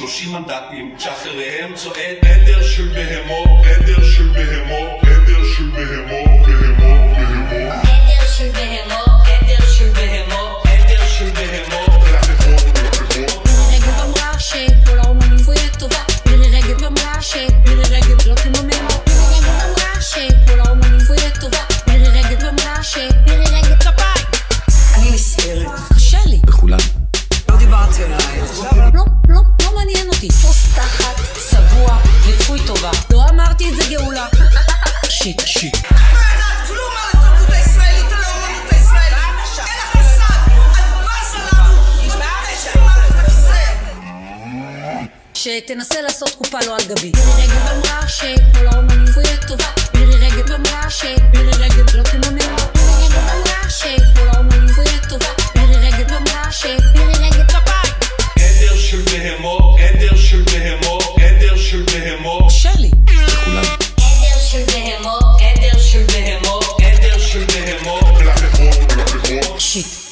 30 מנדטים, שאחריהם צועד עדר של בהמות, עדר של בהמות, עדר של בהמות, בהמות, בהמות, עדר של בהמות, עדר של בהמות, עדר של בהמות, רגב אמרה שכל האומנים זו יהיה טובה. מירי רגב אמרה שמירי רגב לא תממן שכל האומנים זו יהיה טובה. מירי רגב אמרה שמירי רגב כפיים אני נסערת. את הכיסא. שתנסה לעשות קופה לא על גבי רגב אמרה בהמות,